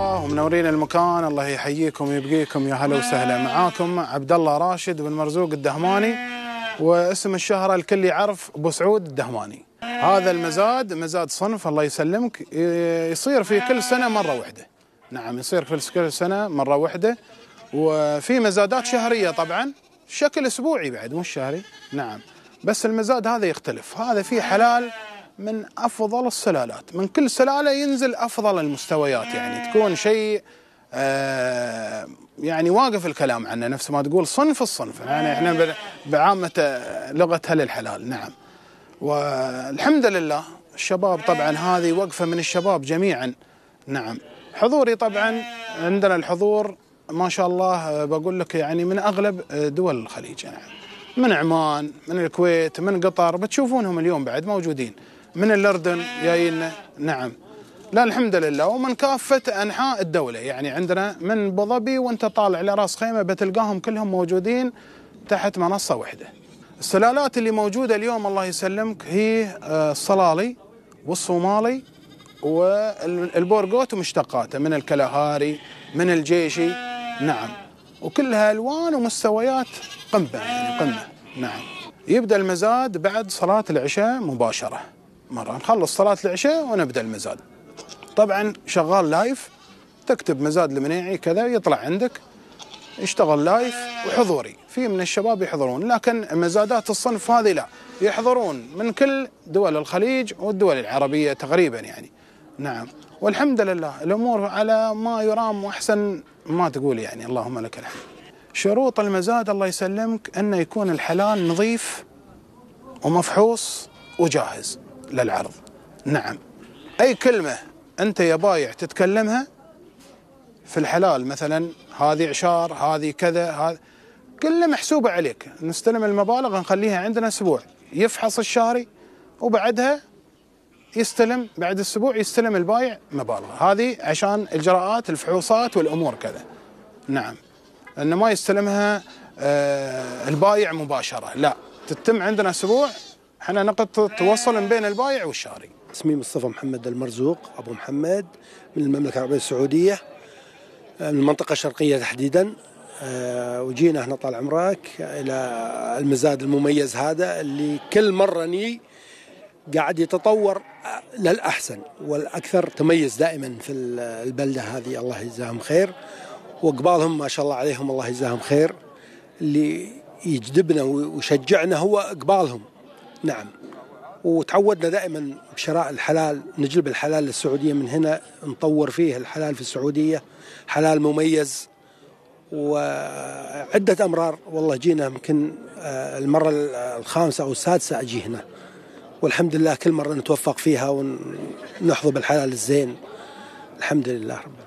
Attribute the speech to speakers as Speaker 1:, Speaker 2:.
Speaker 1: ومنورين المكان. الله يحييكم ويبقيكم. يا هلا وسهلا. معاكم عبد الله راشد بن مرزوق الدهماني واسم الشهرة الكل يعرف أبو سعود الدهماني. هذا المزاد مزاد صنف. الله يسلمك. يصير في كل سنة مرة واحدة نعم يصير في كل سنة مرة واحدة وفي مزادات شهرية طبعا شكل أسبوعي بعد مش شهري. نعم بس المزاد هذا يختلف. هذا فيه حلال من أفضل السلالات. من كل سلالة ينزل أفضل المستويات يعني تكون شيء آه يعني واقف الكلام عنه. نفس ما تقول صنف الصنف. يعني إحنا بعامة لغه هل الحلال نعم. والحمد لله الشباب طبعا هذه وقفة من الشباب جميعا. نعم. حضوري طبعا عندنا الحضور ما شاء الله بقول لك يعني من أغلب دول الخليج. يعني من عمان من الكويت من قطر. بتشوفونهم اليوم بعد موجودين. من الأردن جايين. نعم. لا الحمد لله. ومن كافة أنحاء الدولة. يعني عندنا من أبو ظبي وأنت طالع لراس خيمة بتلقاهم كلهم موجودين تحت منصة واحدة. السلالات اللي موجودة اليوم الله يسلمك هي الصلالي والصومالي والبورقوت ومشتقاته من الكلاهاري من الجيشي. نعم. وكلها ألوان ومستويات قمة يعني قمة. نعم. يبدأ المزاد بعد صلاة العشاء مباشرة. مرة نخلص صلاة العشاء ونبدأ المزاد. طبعا شغال live تكتب مزاد المنيعي كذا يطلع عندك. يشتغل live وحضوري. في من الشباب يحضرون لكن مزادات الصنف هذه لا. يحضرون من كل دول الخليج والدول العربية تقريبا يعني. نعم. والحمد لله الأمور على ما يرام وأحسن ما تقول يعني. اللهم لك الحمد. شروط المزاد الله يسلمك أنه يكون الحلال نظيف ومفحوص وجاهز. للعرض. نعم. أي كلمة أنت يا بايع تتكلمها في الحلال مثلا هذه عشار هذه كذا هذا كله محسوبة عليك. نستلم المبالغ نخليها عندنا أسبوع. يفحص الشاري وبعدها يستلم بعد أسبوع يستلم البايع مبالغ. هذه عشان إجراءات الفحوصات والأمور كذا. نعم. أن ما يستلمها آه البايع مباشرة. لا. تتم عندنا أسبوع إحنا نقطة تواصل بين البايع والشاري.
Speaker 2: اسمي مصطفى محمد المرزوق أبو محمد من المملكة العربية السعودية من المنطقة الشرقية تحديدا. وجينا إحنا طال عمرك إلى المزاد المميز هذا اللي كل مرة ني قاعد يتطور للأحسن والأكثر تميز دائما في البلدة هذه. الله يجزاهم خير. واقبالهم ما شاء الله عليهم الله يجزاهم خير. اللي يجذبنا ويشجعنا هو اقبالهم نعم. وتعودنا دائما بشراء الحلال نجلب الحلال للسعودية من هنا نطور فيه الحلال في السعودية حلال مميز وعدة أمرار. والله جينا يمكن المرة الخامسة أو السادسة أجي هنا. والحمد لله كل مرة نتوفق فيها ونحظى بالحلال الزين. الحمد لله رب